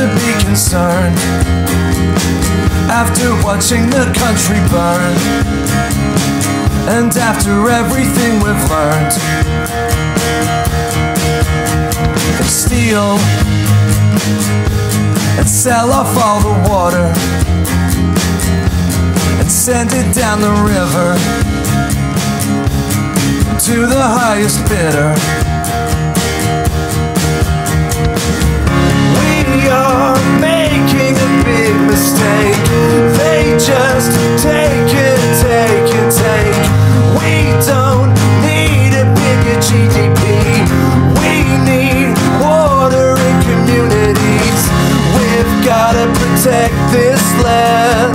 to be concerned after watching the country burn and after everything we've learned. They steal and sell off all the water and send it down the river to the highest bidder. Protect this land.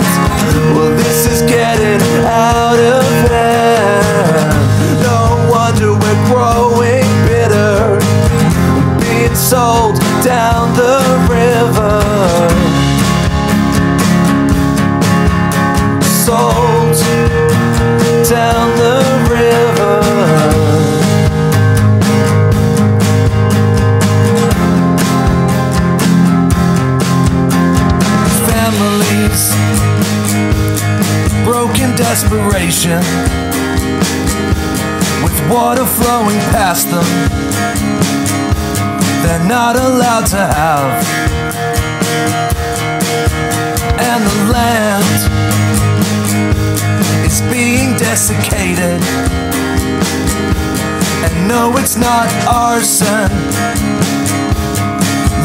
Well, this is getting out of hand. No wonder we're growing bitter, being sold down the river. Sold down broken desperation, with water flowing past them, they're not allowed to have. And the land is being desiccated. And no, it's not arson.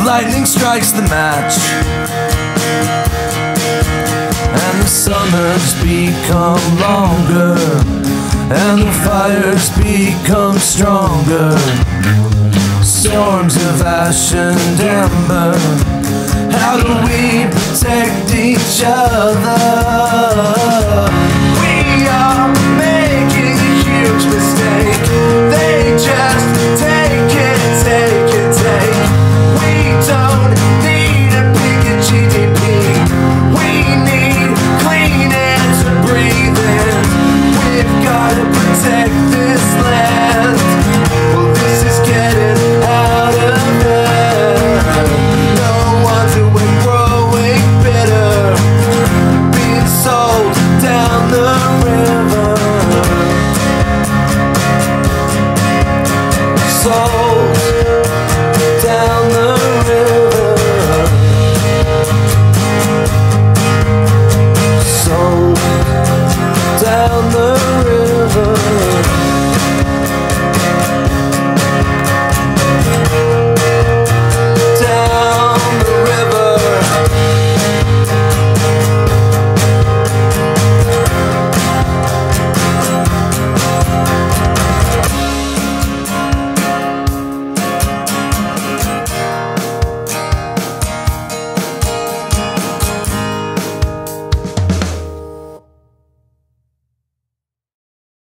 Lightning strikes the match. Summers become longer, and the fires become stronger. Storms of ash and ember. How do we protect each other? The river.